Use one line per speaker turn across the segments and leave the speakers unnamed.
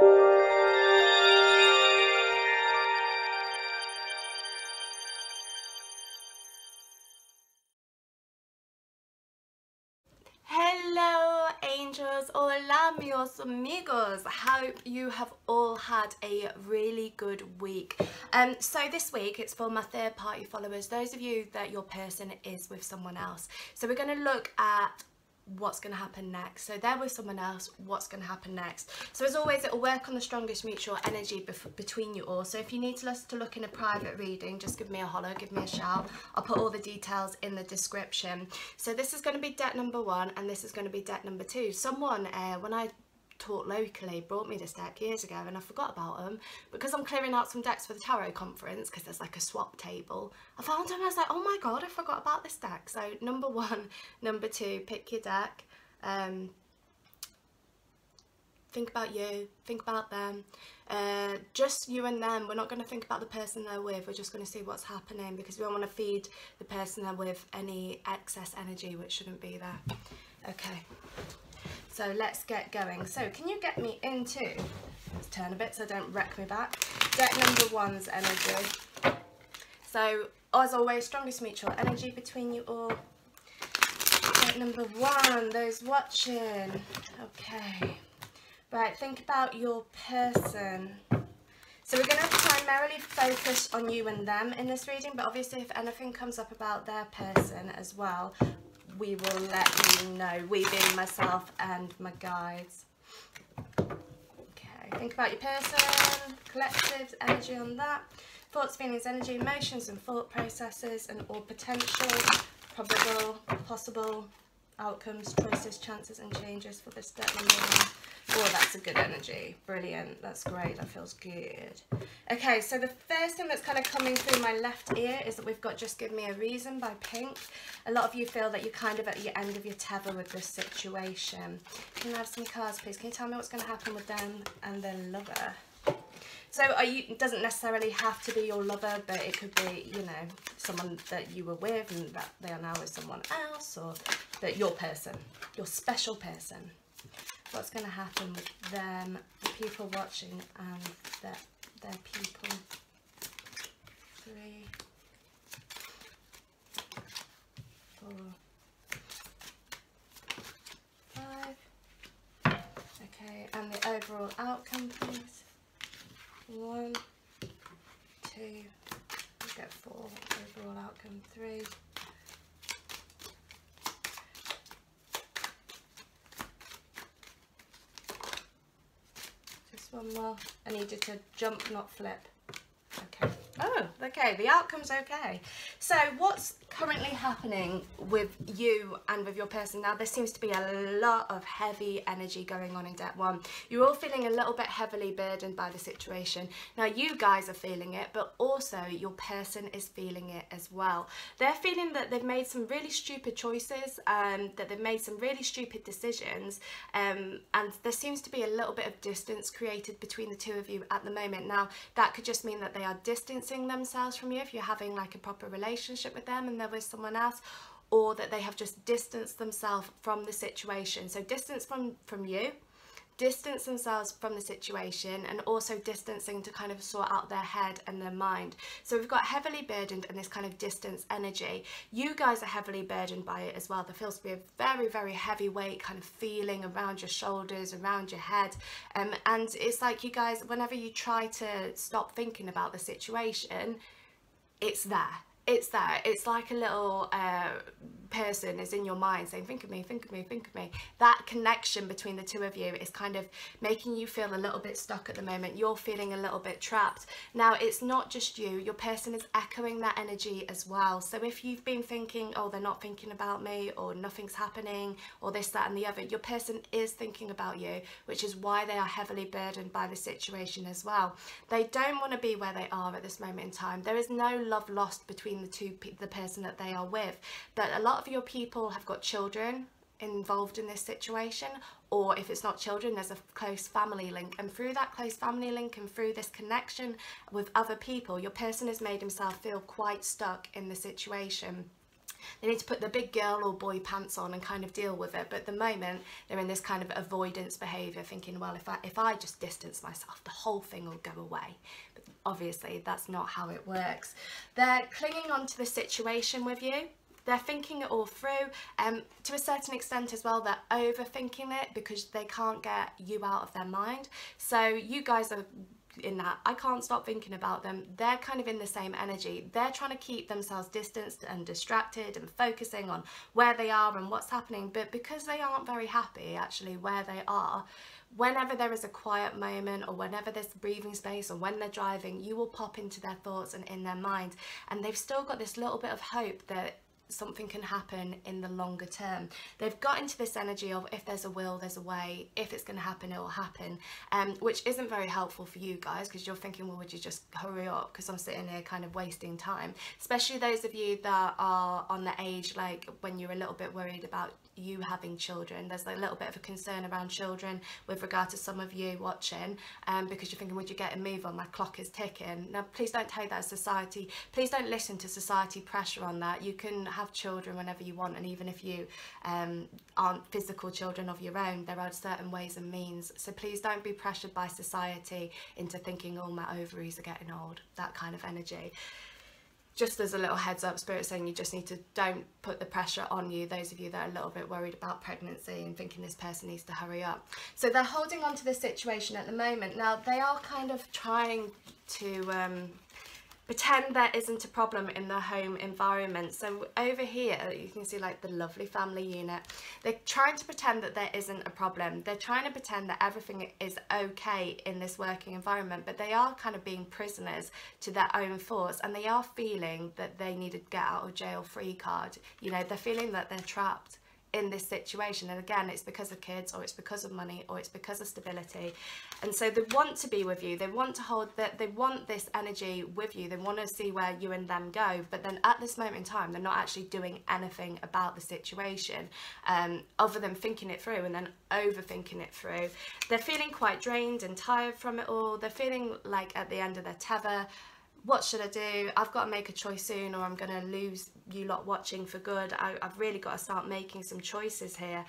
Hello angels, hola mios amigos. Hope you have all had a really good week. Um, so this week it's for my third party followers, those of you that your person is with someone else. So we're going to look at what's going to happen next. So they're with someone else, what's going to happen next. So as always, it'll work on the strongest mutual energy between you all. So if you need to, to look in a private reading, just give me a holler, give me a shout. I'll put all the details in the description. So this is going to be deck number one and this is going to be deck number two. Someone, uh, when I taught locally brought me this deck years ago and I forgot about them because I'm clearing out some decks for the tarot conference because there's like a swap table. I found them I was like oh my god I forgot about this deck. So number one number two pick your deck. Um, think about you think about them. Uh, just you and them. We're not going to think about the person they're with. We're just going to see what's happening because we don't want to feed the person they're with any excess energy which shouldn't be there. Okay so let's get going. So can you get me into, let's turn a bit so I don't wreck me back, deck number one's energy. So as always, strongest mutual energy between you all. Deck number one, those watching. Okay. Right, think about your person. So we're going to primarily focus on you and them in this reading, but obviously if anything comes up about their person as well, we will let you know, we being myself and my guides. Okay, think about your person, collective energy on that. Thoughts, feelings, energy, emotions and thought processes and all potential, probable, possible outcomes, choices, chances and changes for this step number. Oh, that's a good energy. Brilliant. That's great. That feels good. Okay, so the first thing that's kind of coming through my left ear is that we've got Just Give Me a Reason by Pink. A lot of you feel that you're kind of at the end of your tether with this situation. Can I have some cards, please? Can you tell me what's going to happen with them and their lover? So you, it doesn't necessarily have to be your lover, but it could be, you know, someone that you were with and that they are now with someone else, or that your person, your special person what's going to happen with them, the people watching and their, their people. Three, four, five. Okay, and the overall outcome, please. One, two, get four, overall outcome, three, Just one more. I need you to jump, not flip. Okay. Oh, okay. The outcome's okay. So what's currently happening with you and with your person. Now there seems to be a lot of heavy energy going on in deck one. You're all feeling a little bit heavily burdened by the situation. Now you guys are feeling it but also your person is feeling it as well. They're feeling that they've made some really stupid choices um, that they've made some really stupid decisions um, and there seems to be a little bit of distance created between the two of you at the moment. Now that could just mean that they are distancing themselves from you if you're having like a proper relationship with them and with someone else or that they have just distanced themselves from the situation. So distance from, from you, distance themselves from the situation and also distancing to kind of sort out their head and their mind. So we've got heavily burdened and this kind of distance energy. You guys are heavily burdened by it as well. There feels to be a very, very heavy weight kind of feeling around your shoulders, around your head. Um, and it's like you guys, whenever you try to stop thinking about the situation, it's there it's that it's like a little uh, person is in your mind saying think of me think of me think of me. That connection between the two of you is kind of making you feel a little bit stuck at the moment. You're feeling a little bit trapped. Now it's not just you. Your person is echoing that energy as well. So if you've been thinking oh they're not thinking about me or nothing's happening or this that and the other your person is thinking about you which is why they are heavily burdened by the situation as well. They don't want to be where they are at this moment in time. There is no love lost between the two the person that they are with. But a lot of your people have got children involved in this situation or if it's not children there's a close family link. And through that close family link and through this connection with other people your person has made himself feel quite stuck in the situation. They need to put the big girl or boy pants on and kind of deal with it. But at the moment they're in this kind of avoidance behavior thinking well if I if I just distance myself the whole thing will go away. But obviously that's not how it works. They're clinging on to the situation with you they're thinking it all through um, to a certain extent as well they're overthinking it because they can't get you out of their mind. So you guys are in that. I can't stop thinking about them. They're kind of in the same energy. They're trying to keep themselves distanced and distracted and focusing on where they are and what's happening. But because they aren't very happy actually where they are whenever there is a quiet moment or whenever there's breathing space or when they're driving you will pop into their thoughts and in their mind. And they've still got this little bit of hope that something can happen in the longer term. They've got into this energy of if there's a will, there's a way, if it's going to happen, it will happen, um, which isn't very helpful for you guys because you're thinking, well, would you just hurry up because I'm sitting here kind of wasting time, especially those of you that are on the age like when you're a little bit worried about you having children. There's a little bit of a concern around children with regard to some of you watching um, because you're thinking, would you get a move on? My clock is ticking. Now, please don't take that as society. Please don't listen to society pressure on that. You can have children whenever you want and even if you um, aren't physical children of your own, there are certain ways and means. So please don't be pressured by society into thinking, oh, my ovaries are getting old, that kind of energy just as a little heads up, Spirit saying you just need to don't put the pressure on you, those of you that are a little bit worried about pregnancy and thinking this person needs to hurry up. So they're holding on to this situation at the moment. Now they are kind of trying to um, pretend there isn't a problem in the home environment. So over here, you can see like the lovely family unit. They're trying to pretend that there isn't a problem. They're trying to pretend that everything is okay in this working environment, but they are kind of being prisoners to their own thoughts and they are feeling that they need a get out of jail free card. You know, they're feeling that they're trapped in this situation. And again it's because of kids or it's because of money or it's because of stability. And so they want to be with you. They want to hold that they want this energy with you. They want to see where you and them go. But then at this moment in time they're not actually doing anything about the situation um, other than thinking it through and then overthinking it through. They're feeling quite drained and tired from it all. They're feeling like at the end of their tether what should I do? I've got to make a choice soon or I'm going to lose you lot watching for good. I, have really got to start making some choices here.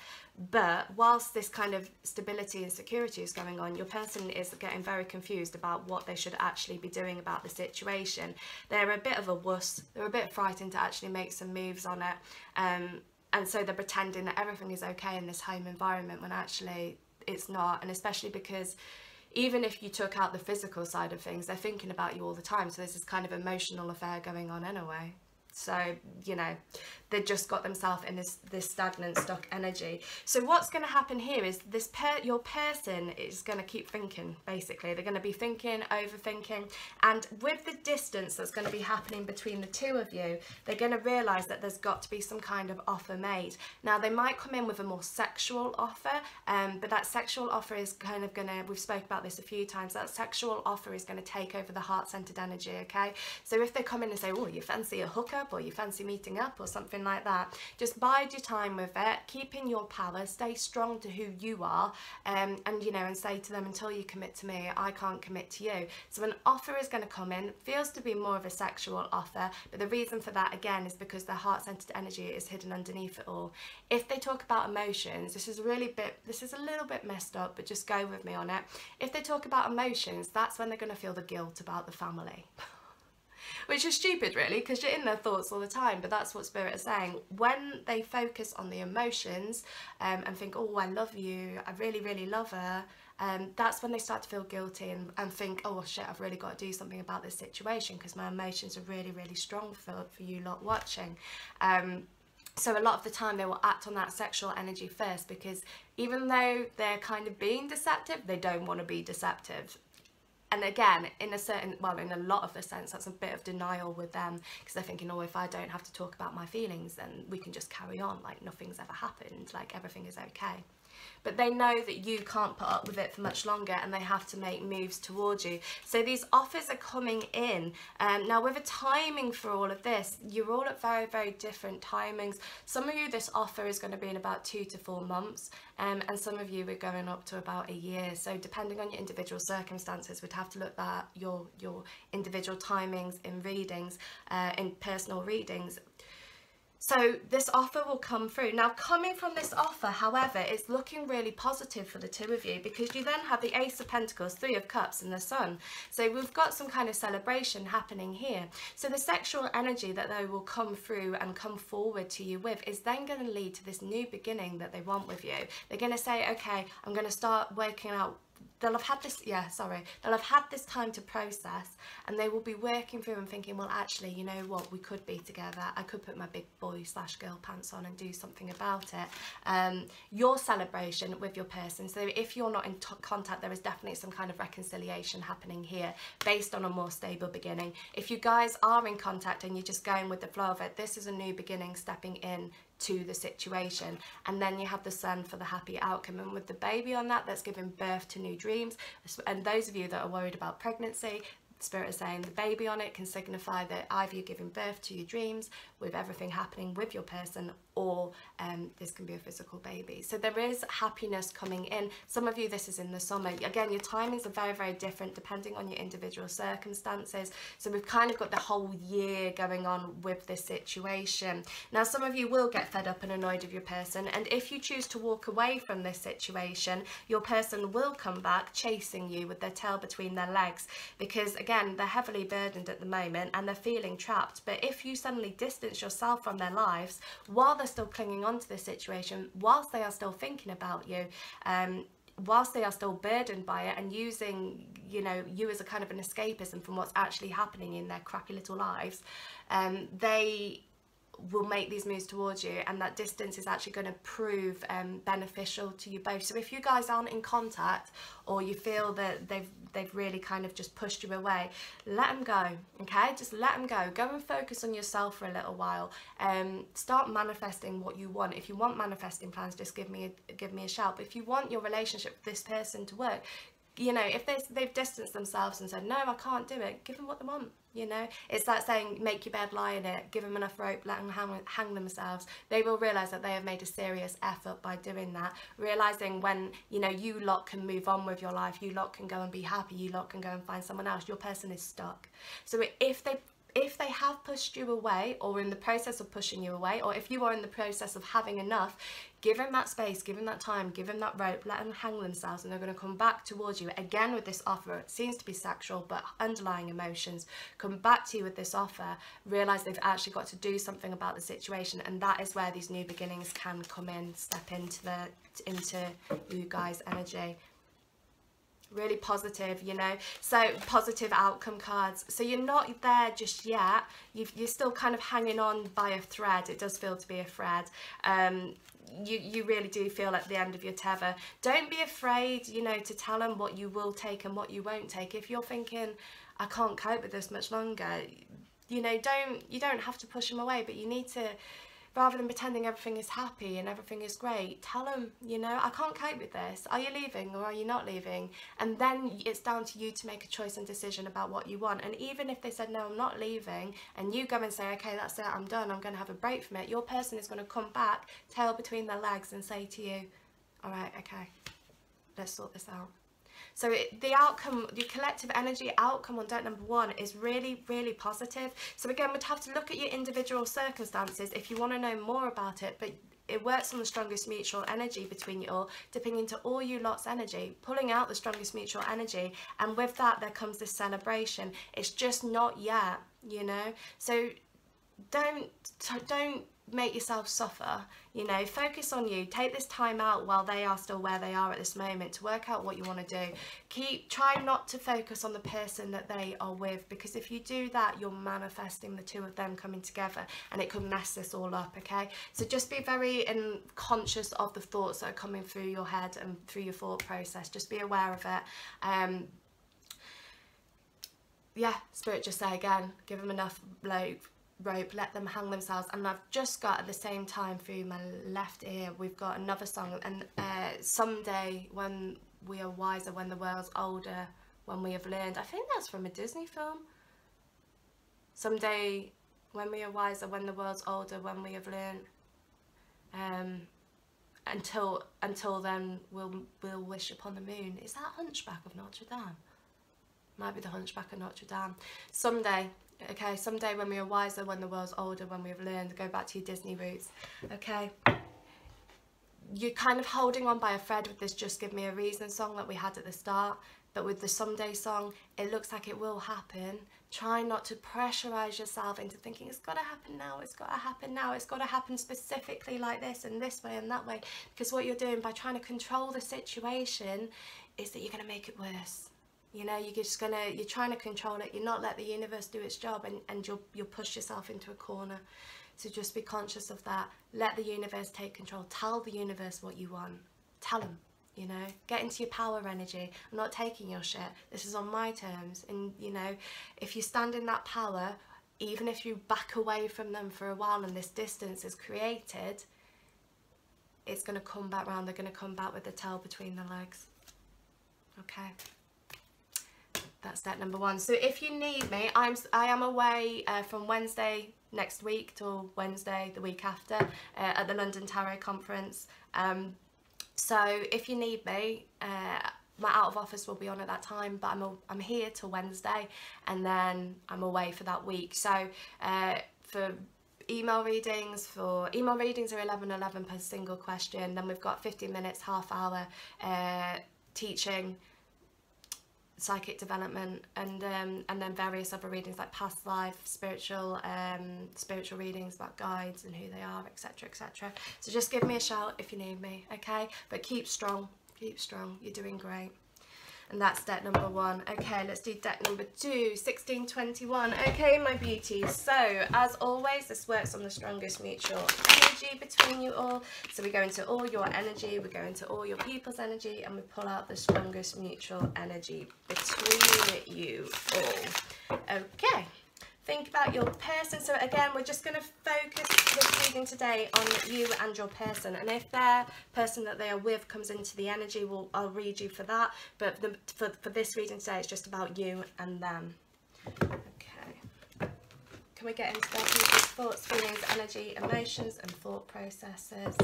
But whilst this kind of stability and security is going on, your person is getting very confused about what they should actually be doing about the situation. They're a bit of a wuss. They're a bit frightened to actually make some moves on it. Um, and so they're pretending that everything is okay in this home environment when actually it's not. And especially because even if you took out the physical side of things, they're thinking about you all the time. So there's this kind of emotional affair going on anyway. So, you know, they've just got themselves in this, this stagnant stuck energy. So what's going to happen here is this per your person is going to keep thinking, basically. They're going to be thinking, overthinking. And with the distance that's going to be happening between the two of you, they're going to realise that there's got to be some kind of offer made. Now, they might come in with a more sexual offer, um, but that sexual offer is kind of going to, we've spoke about this a few times, that sexual offer is going to take over the heart-centered energy, okay? So if they come in and say, oh, you fancy a or you fancy meeting up or something something like that. Just bide your time with it, keep in your power, stay strong to who you are, um, and you know, and say to them, until you commit to me, I can't commit to you. So an offer is going to come in, feels to be more of a sexual offer, but the reason for that again is because their heart-centered energy is hidden underneath it all. If they talk about emotions, this is really bit, this is a little bit messed up, but just go with me on it. If they talk about emotions, that's when they're going to feel the guilt about the family. which is stupid really because you're in their thoughts all the time but that's what spirit is saying. When they focus on the emotions um, and think oh I love you. I really really love her um, that's when they start to feel guilty and, and think oh shit I've really got to do something about this situation because my emotions are really really strong for, for you lot watching. Um, so a lot of the time they will act on that sexual energy first because even though they're kind of being deceptive, they don't want to be deceptive and again in a certain well in a lot of the sense that's a bit of denial with them because they're thinking oh if I don't have to talk about my feelings then we can just carry on like nothing's ever happened like everything is okay but they know that you can't put up with it for much longer and they have to make moves towards you. So these offers are coming in. Um, now with a timing for all of this, you're all at very, very different timings. Some of you, this offer is going to be in about two to four months um, and some of you are going up to about a year. So depending on your individual circumstances, we'd have to look at your, your individual timings in readings, uh, in personal readings so this offer will come through. Now coming from this offer, however, it's looking really positive for the two of you because you then have the Ace of Pentacles, Three of Cups and the Sun. So we've got some kind of celebration happening here. So the sexual energy that they will come through and come forward to you with is then going to lead to this new beginning that they want with you. They're going to say, okay, I'm going to start working out they'll have had this yeah sorry they'll have had this time to process and they will be working through and thinking well actually you know what? We could be together. I could put my big boy slash girl pants on and do something about it. Um, your celebration with your person. So if you're not in contact there is definitely some kind of reconciliation happening here based on a more stable beginning. If you guys are in contact and you're just going with the flow of it this is a new beginning stepping in to the situation. And then you have the sun for the happy outcome. And with the baby on that that's giving birth to new dreams. And those of you that are worried about pregnancy Spirit is saying the baby on it can signify that either you're giving birth to your dreams with everything happening with your person or um, this can be a physical baby. So there is happiness coming in. Some of you, this is in the summer. Again, your timings are very, very different depending on your individual circumstances. So we've kind of got the whole year going on with this situation. Now, some of you will get fed up and annoyed of your person. And if you choose to walk away from this situation, your person will come back chasing you with their tail between their legs. Because again, they're heavily burdened at the moment and they're feeling trapped. But if you suddenly distance yourself from their lives, while they're still clinging on to this situation, whilst they are still thinking about you, um, whilst they are still burdened by it and using you know you as a kind of an escapism from what's actually happening in their crappy little lives um, they will make these moves towards you and that distance is actually going to prove um, beneficial to you both. So if you guys aren't in contact or you feel that they've they've really kind of just pushed you away let them go okay? Just let them go. Go and focus on yourself for a little while. Um start manifesting what you want. If you want manifesting plans just give me a give me a shout. But if you want your relationship with this person to work you know if they've distanced themselves and said no I can't do it give them what they want you know? It's like saying make your bed lie in it give them enough rope let them hang, hang themselves. They will realize that they have made a serious effort by doing that realizing when you know you lot can move on with your life you lot can go and be happy you lot can go and find someone else your person is stuck. So if they if they have pushed you away or in the process of pushing you away or if you are in the process of having enough give them that space give them that time give them that rope let them hang themselves and they're going to come back towards you again with this offer. It seems to be sexual but underlying emotions. Come back to you with this offer realize they've actually got to do something about the situation and that is where these new beginnings can come in step into the into you guys energy. Really positive you know? So positive outcome cards. So you're not there just yet. You are still kind of hanging on by a thread. It does feel to be a thread. Um, you, you really do feel at the end of your tether. Don't be afraid, you know, to tell them what you will take and what you won't take. If you're thinking, I can't cope with this much longer, you know, don't, you don't have to push them away, but you need to rather than pretending everything is happy and everything is great, tell them, you know, I can't cope with this. Are you leaving or are you not leaving? And then it's down to you to make a choice and decision about what you want. And even if they said, no, I'm not leaving, and you go and say, okay, that's it, I'm done, I'm going to have a break from it, your person is going to come back, tail between their legs and say to you, all right, okay, let's sort this out. So it, the outcome, the collective energy outcome on deck number one is really, really positive. So again, we'd have to look at your individual circumstances if you want to know more about it, but it works on the strongest mutual energy between you all, dipping into all you lot's energy, pulling out the strongest mutual energy, and with that there comes this celebration. It's just not yet, you know? So don't don't make yourself suffer you know focus on you. Take this time out while they are still where they are at this moment to work out what you want to do. Keep try not to focus on the person that they are with because if you do that you're manifesting the two of them coming together and it could mess this all up okay? So just be very in, conscious of the thoughts that are coming through your head and through your thought process. Just be aware of it. Um yeah spirit just say again give them enough like rope, let them hang themselves. And I've just got at the same time through my left ear, we've got another song. And uh, someday when we are wiser, when the world's older, when we have learned. I think that's from a Disney film. Someday when we are wiser, when the world's older, when we have learned. Um, until until then we'll we'll wish upon the moon. Is that Hunchback of Notre Dame? Might be the Hunchback of Notre Dame. Someday, okay, someday when we are wiser, when the world's older, when we have learned, go back to your Disney roots, okay? You're kind of holding on by a thread with this Just Give Me a Reason song that we had at the start, but with the Someday song, it looks like it will happen. Try not to pressurize yourself into thinking it's got to happen now, it's got to happen now, it's got to happen specifically like this and this way and that way. Because what you're doing by trying to control the situation is that you're going to make it worse. You know, you're just gonna, you're trying to control it, you're not let the universe do its job and, and you'll, you'll push yourself into a corner. So just be conscious of that. Let the universe take control. Tell the universe what you want. Tell them you know get into your power energy i'm not taking your shit this is on my terms and you know if you stand in that power even if you back away from them for a while and this distance is created it's going to come back round they're going to come back with the tail between the legs okay that's step number one so if you need me i'm i am away uh, from wednesday next week till wednesday the week after uh, at the london tarot conference um, so if you need me, uh, my out of office will be on at that time, but I'm, a, I'm here till Wednesday and then I'm away for that week. So uh, for email readings, for email readings are 11 11 per single question. Then we've got 15 minutes, half hour uh, teaching psychic development and um, and then various other readings like past life spiritual um, spiritual readings about guides and who they are etc etc so just give me a shout if you need me okay? But keep strong keep strong. You're doing great and that's deck number one. Okay, let's do deck number two, 1621. Okay, my beauties. So, as always, this works on the strongest mutual energy between you all. So we go into all your energy, we go into all your people's energy, and we pull out the strongest mutual energy between you all. Okay think about your person. So again, we're just going to focus this reading today on you and your person. And if their person that they are with comes into the energy, we'll, I'll read you for that. But the, for, for this reading today, it's just about you and them. Okay. Can we get into their people's thoughts, feelings, energy, emotions, and thought processes?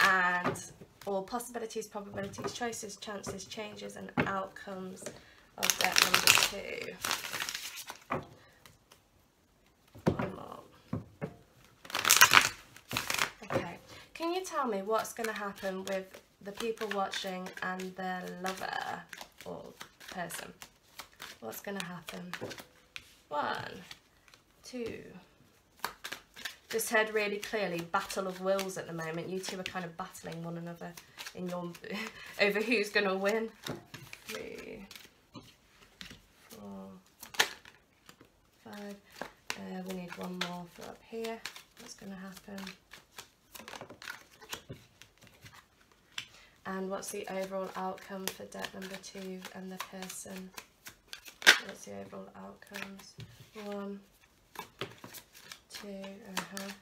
And all possibilities, probabilities, choices, chances, changes, and outcomes that number two. Okay, can you tell me what's going to happen with the people watching and their lover or person? What's going to happen? One, two. Just heard really clearly, battle of wills at the moment. You two are kind of battling one another in your over who's going to win. Three, five. Uh, we need one more for up here. What's going to happen? And what's the overall outcome for deck number two and the person? What's the overall outcomes? One, two, uh-huh.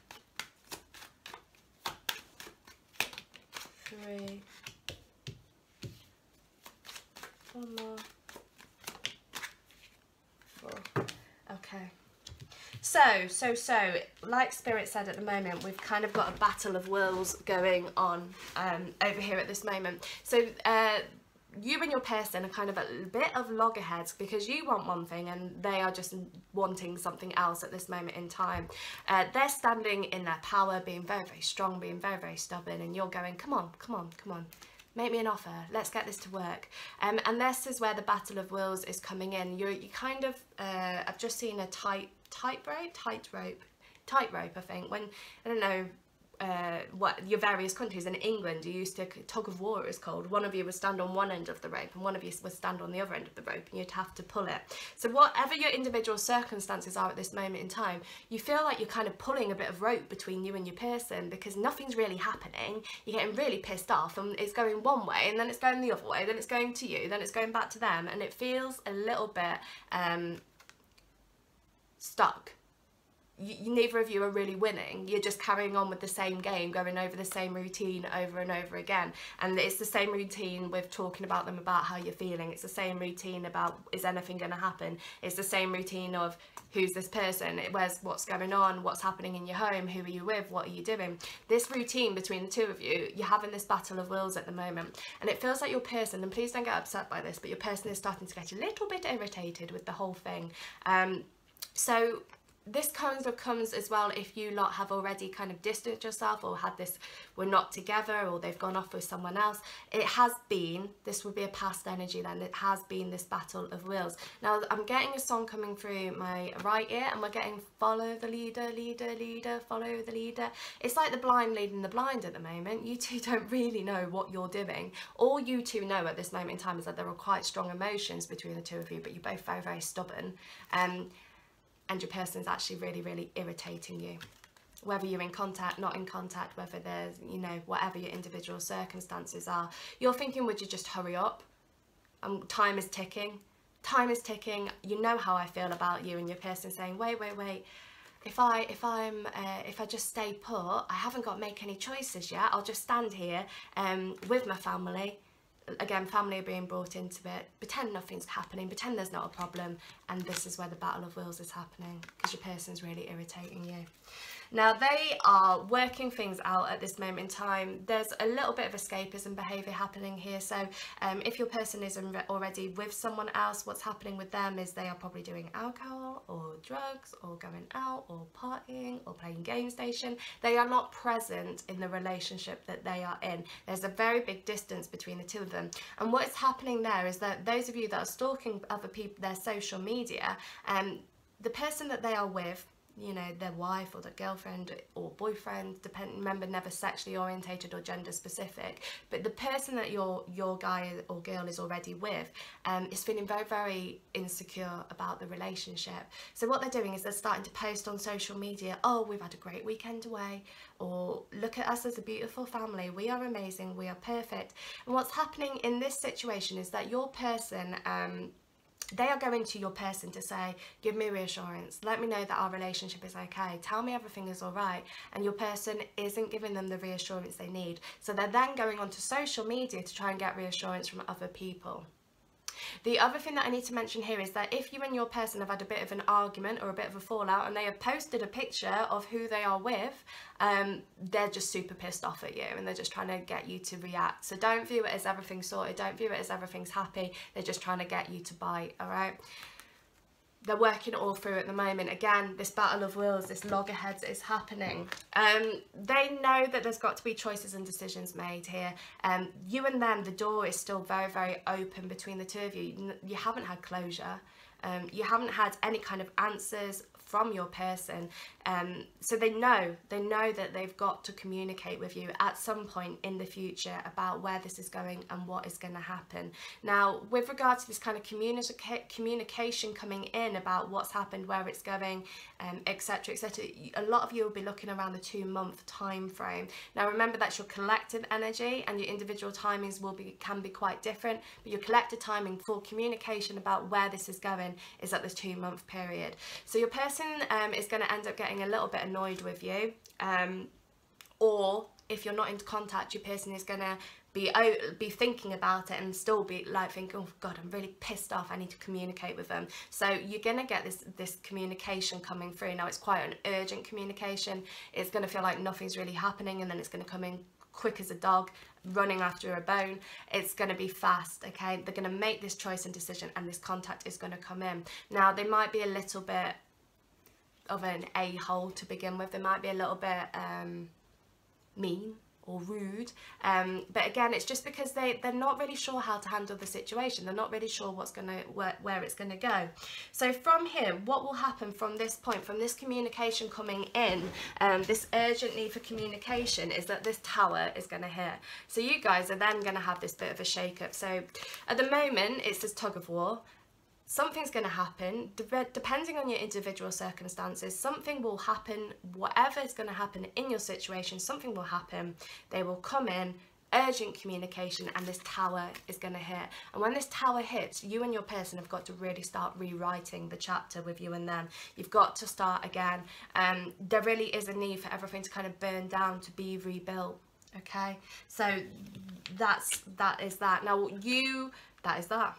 Three. One more. Okay. So, so, so, like Spirit said at the moment, we've kind of got a battle of wills going on um, over here at this moment. So, uh, you and your person are kind of a bit of loggerheads because you want one thing and they are just wanting something else at this moment in time. Uh, they're standing in their power, being very, very strong, being very, very stubborn, and you're going, come on, come on, come on make me an offer, let's get this to work. Um, and this is where the battle of wills is coming in. You're you kind of, uh, I've just seen a tight, tight rope, tight rope, tight rope I think, when, I don't know, uh, what your various countries. In England, you used to tug of war is called. One of you would stand on one end of the rope, and one of you would stand on the other end of the rope, and you'd have to pull it. So whatever your individual circumstances are at this moment in time, you feel like you're kind of pulling a bit of rope between you and your person because nothing's really happening. You're getting really pissed off, and it's going one way, and then it's going the other way, then it's going to you, then it's going back to them, and it feels a little bit um, stuck you, neither of you are really winning. You're just carrying on with the same game, going over the same routine over and over again. And it's the same routine with talking about them about how you're feeling. It's the same routine about is anything going to happen. It's the same routine of who's this person, where's what's going on, what's happening in your home, who are you with, what are you doing. This routine between the two of you, you're having this battle of wills at the moment. And it feels like your person, and please don't get upset by this, but your person is starting to get a little bit irritated with the whole thing. Um, so this kind of comes as well if you lot have already kind of distanced yourself or had this we're not together or they've gone off with someone else it has been this would be a past energy then it has been this battle of wills. Now i'm getting a song coming through my right ear and we're getting follow the leader leader leader follow the leader. It's like the blind leading the blind at the moment. You two don't really know what you're doing. All you two know at this moment in time is that there are quite strong emotions between the two of you but you're both very very stubborn. Um and your person's actually really, really irritating you. Whether you're in contact, not in contact, whether there's, you know, whatever your individual circumstances are, you're thinking, would you just hurry up? Um, time is ticking. Time is ticking. You know how I feel about you and your person saying, wait, wait, wait. If I if I'm uh, if I just stay put, I haven't got to make any choices yet. I'll just stand here um, with my family again family are being brought into it. Pretend nothing's happening. Pretend there's not a problem. And this is where the battle of wills is happening because your person's really irritating you now they are working things out at this moment in time. There's a little bit of escapism behaviour happening here. So um, if your person is already with someone else, what's happening with them is they are probably doing alcohol or drugs or going out or partying or playing game station. They are not present in the relationship that they are in. There's a very big distance between the two of them. And what's happening there is that those of you that are stalking other people, their social media, um, the person that they are with you know their wife or their girlfriend or boyfriend depend remember never sexually orientated or gender specific. But the person that your your guy or girl is already with um, is feeling very very insecure about the relationship. So what they're doing is they're starting to post on social media oh we've had a great weekend away or look at us as a beautiful family. We are amazing. We are perfect. And what's happening in this situation is that your person um, they are going to your person to say, give me reassurance, let me know that our relationship is okay, tell me everything is all right, and your person isn't giving them the reassurance they need. So they're then going onto social media to try and get reassurance from other people. The other thing that I need to mention here is that if you and your person have had a bit of an argument or a bit of a fallout and they have posted a picture of who they are with, um, they're just super pissed off at you and they're just trying to get you to react. So don't view it as everything's sorted, don't view it as everything's happy, they're just trying to get you to bite, alright? They're working it all through at the moment. Again, this battle of wills, this loggerheads is happening. Um, they know that there's got to be choices and decisions made here. Um, you and them, the door is still very, very open between the two of you. You haven't had closure. Um, you haven't had any kind of answers from your person um, so they know they know that they've got to communicate with you at some point in the future about where this is going and what is going to happen. Now with regard to this kind of communica communication coming in about what's happened where it's going etc um, etc et a lot of you will be looking around the two month time frame now remember that's your collective energy and your individual timings will be can be quite different but your collective timing for communication about where this is going is at this two month period. So your person um, is going to end up getting a little bit annoyed with you um, or if you're not in contact your person is going to be be thinking about it and still be like thinking oh god I'm really pissed off. I need to communicate with them. So you're gonna get this this communication coming through. Now it's quite an urgent communication. It's gonna feel like nothing's really happening and then it's gonna come in quick as a dog running after a bone. It's going to be fast okay? They're going to make this choice and decision and this contact is going to come in. Now they might be a little bit of an a-hole to begin with. They might be a little bit um, mean or rude. Um, but again it's just because they they're not really sure how to handle the situation. They're not really sure what's gonna where, where it's gonna go. So from here what will happen from this point from this communication coming in um, this urgent need for communication is that this tower is gonna hit. So you guys are then gonna have this bit of a shake up so at the moment it's this tug of war something's going to happen depending on your individual circumstances something will happen. Whatever is going to happen in your situation something will happen. They will come in urgent communication and this tower is going to hit. And when this tower hits you and your person have got to really start rewriting the chapter with you and them. You've got to start again. Um there really is a need for everything to kind of burn down to be rebuilt okay? So that's that is that. Now you that is that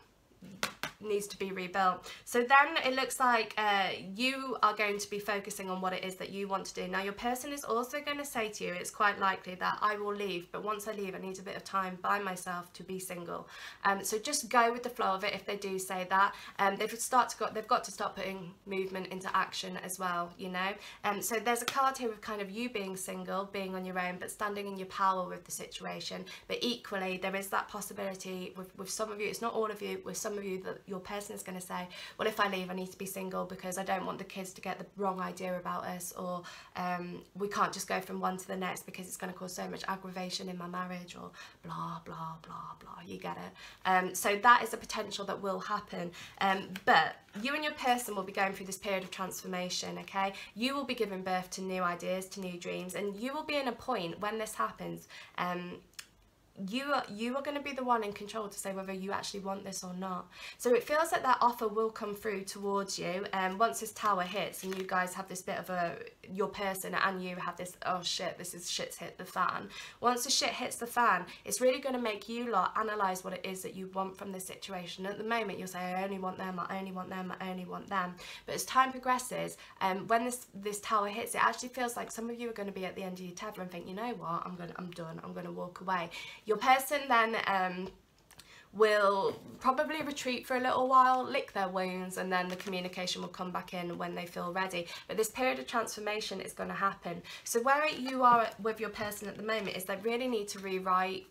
needs to be rebuilt. So then it looks like uh, you are going to be focusing on what it is that you want to do. Now your person is also going to say to you, it's quite likely that I will leave, but once I leave I need a bit of time by myself to be single. Um, so just go with the flow of it if they do say that. Um, they've, start to got, they've got to start putting movement into action as well, you know. Um, so there's a card here of kind of you being single, being on your own, but standing in your power with the situation. But equally there is that possibility with, with some of you, it's not all of you, with some of you that your person is going to say, well, if I leave, I need to be single because I don't want the kids to get the wrong idea about us, or um, we can't just go from one to the next because it's going to cause so much aggravation in my marriage, or blah, blah, blah, blah. You get it. Um, so that is a potential that will happen. Um, but you and your person will be going through this period of transformation, okay? You will be giving birth to new ideas, to new dreams, and you will be in a point when this happens um, you are, you are going to be the one in control to say whether you actually want this or not. So it feels like that offer will come through towards you and um, once this tower hits and you guys have this bit of a, your person and you have this, oh shit, this is shit's hit the fan. Once the shit hits the fan, it's really going to make you lot analyse what it is that you want from this situation. At the moment you'll say, I only want them, I only want them, I only want them. But as time progresses, um, when this, this tower hits, it actually feels like some of you are going to be at the end of your tether and think, you know what, I'm, going I'm done, I'm going to walk away your person then um, will probably retreat for a little while, lick their wounds, and then the communication will come back in when they feel ready. But this period of transformation is going to happen. So where you are with your person at the moment is they really need to rewrite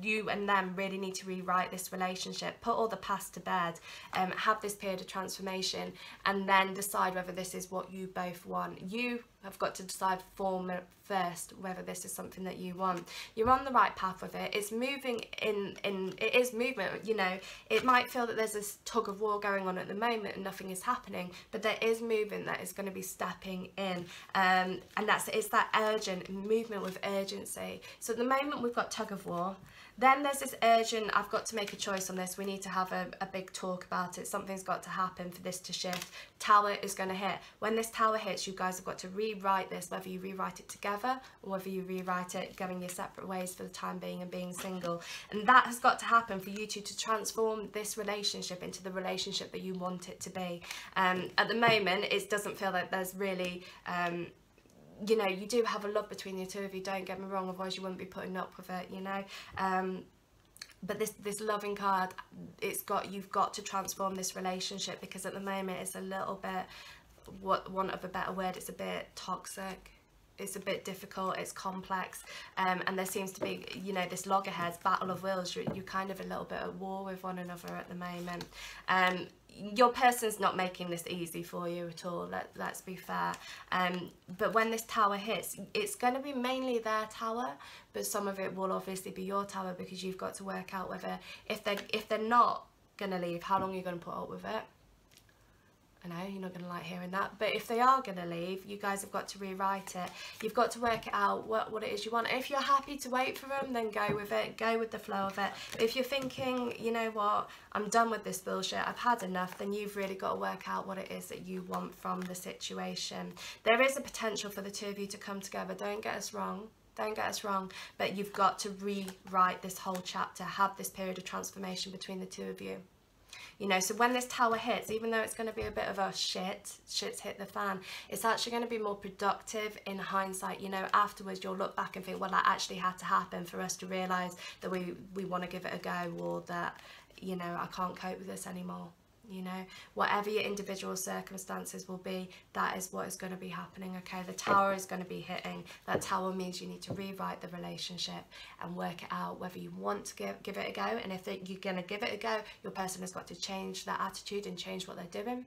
you and them really need to rewrite this relationship, put all the past to bed, um, have this period of transformation, and then decide whether this is what you both want. You have got to decide for first whether this is something that you want. You're on the right path with it. It's moving in, in it is movement, you know. It might feel that there's this tug of war going on at the moment and nothing is happening, but there is movement that is going to be stepping in. Um, and that's it's that urgent movement with urgency. So at the moment we've got tug of war. Then there's this urgent, I've got to make a choice on this. We need to have a, a big talk about it. Something's got to happen for this to shift. Tower is going to hit. When this tower hits, you guys have got to rewrite this, whether you rewrite it together or whether you rewrite it going your separate ways for the time being and being single. And that has got to happen for you two to transform this relationship into the relationship that you want it to be. Um, at the moment, it doesn't feel like there's really... Um, you know, you do have a love between the two of you, don't get me wrong, otherwise you wouldn't be putting up with it, you know. Um, but this this loving card it's got you've got to transform this relationship because at the moment it's a little bit what want of a better word it's a bit toxic. It's a bit difficult it's complex um, and there seems to be you know this loggerheads battle of wills. You're, you're kind of a little bit at war with one another at the moment. Um, your person's not making this easy for you at all let, let's be fair. Um, but when this tower hits it's going to be mainly their tower but some of it will obviously be your tower because you've got to work out whether if they if they're not going to leave how long you're going to put up with it I know you're not going to like hearing that, but if they are going to leave, you guys have got to rewrite it. You've got to work it out what, what it is you want. If you're happy to wait for them, then go with it. Go with the flow of it. If you're thinking, you know what, I'm done with this bullshit, I've had enough, then you've really got to work out what it is that you want from the situation. There is a potential for the two of you to come together. Don't get us wrong don't get us wrong but you've got to rewrite this whole chapter have this period of transformation between the two of you you know so when this tower hits even though it's going to be a bit of a shit shit's hit the fan it's actually going to be more productive in hindsight you know afterwards you'll look back and think well that actually had to happen for us to realize that we we want to give it a go or that you know I can't cope with this anymore you know whatever your individual circumstances will be that is what is going to be happening okay? The tower is going to be hitting. That tower means you need to rewrite the relationship and work it out whether you want to give, give it a go. And if you're going to give it a go your person has got to change their attitude and change what they're doing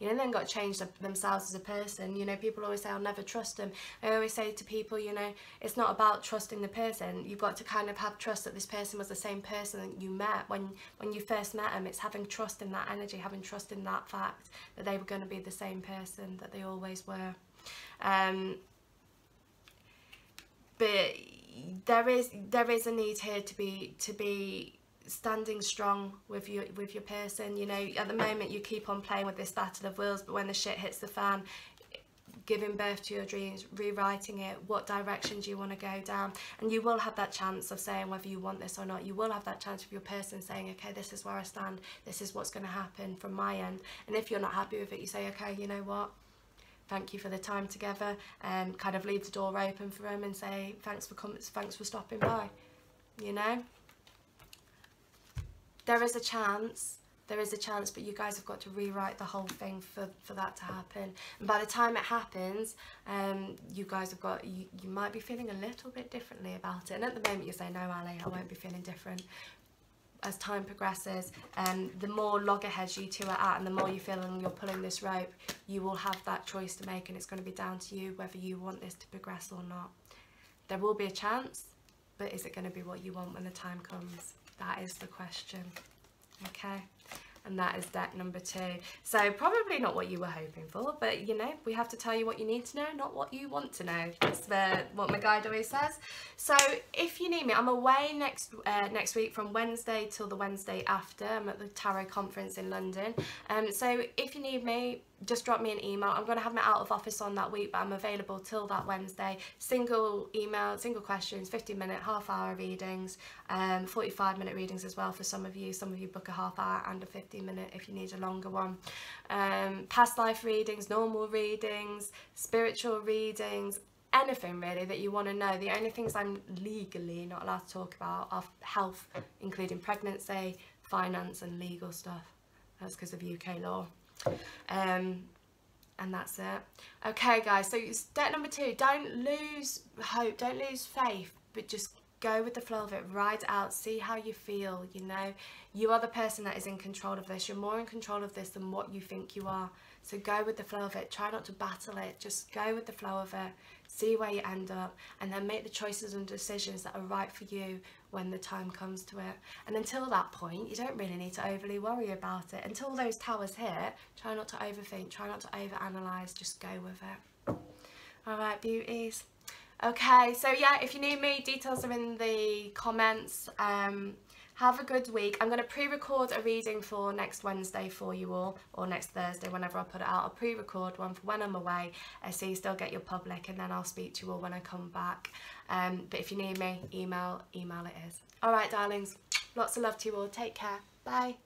you know, then got to change themselves as a person. You know, people always say, I'll never trust them. I always say to people, you know, it's not about trusting the person. You've got to kind of have trust that this person was the same person that you met when, when you first met them. It's having trust in that energy, having trust in that fact that they were going to be the same person that they always were. Um, but there is there is a need here to be to be standing strong with your with your person you know at the moment you keep on playing with this battle of wills but when the shit hits the fan giving birth to your dreams rewriting it what direction do you want to go down? And you will have that chance of saying whether you want this or not. You will have that chance of your person saying okay this is where i stand. This is what's going to happen from my end. And if you're not happy with it you say okay you know what? Thank you for the time together and um, kind of leave the door open for them and say thanks for coming thanks for stopping by you know there is a chance there is a chance but you guys have got to rewrite the whole thing for for that to happen. And by the time it happens um you guys have got you, you might be feeling a little bit differently about it. And at the moment you say no Ally I won't be feeling different. As time progresses and um, the more loggerheads you two are at and the more you feel and you're pulling this rope you will have that choice to make and it's going to be down to you whether you want this to progress or not. There will be a chance but is it going to be what you want when the time comes that is the question okay and that is deck number two. So probably not what you were hoping for, but you know, we have to tell you what you need to know, not what you want to know. That's the, what my guide always says. So if you need me, I'm away next uh, next week from Wednesday till the Wednesday after. I'm at the Tarot Conference in London. Um, so if you need me, just drop me an email. I'm going to have my out of office on that week, but I'm available till that Wednesday. Single email, single questions, 50 minute, half hour readings, um, 45 minute readings as well for some of you. Some of you book a half hour and a 50 minute if you need a longer one. Um, past life readings, normal readings, spiritual readings, anything really that you want to know. The only things I'm legally not allowed to talk about are health, including pregnancy, finance and legal stuff. That's because of UK law. Um, and that's it. Okay, guys, so step number two, don't lose hope, don't lose faith, but just go with the flow of it, ride out, see how you feel, you know. You are the person that is in control of this. You're more in control of this than what you think you are. So go with the flow of it. Try not to battle it. Just go with the flow of it. See where you end up and then make the choices and decisions that are right for you when the time comes to it. And until that point, you don't really need to overly worry about it. Until those towers hit, try not to overthink, try not to overanalyze, just go with it. All right, beauties. Okay, so yeah, if you need me, details are in the comments. Um, have a good week. I'm going to pre-record a reading for next Wednesday for you all, or next Thursday, whenever I put it out. I'll pre-record one for when I'm away, uh, so you still get your public, and then I'll speak to you all when I come back. Um, but if you need me, email, email it is. All right, darlings. Lots of love to you all. Take care. Bye.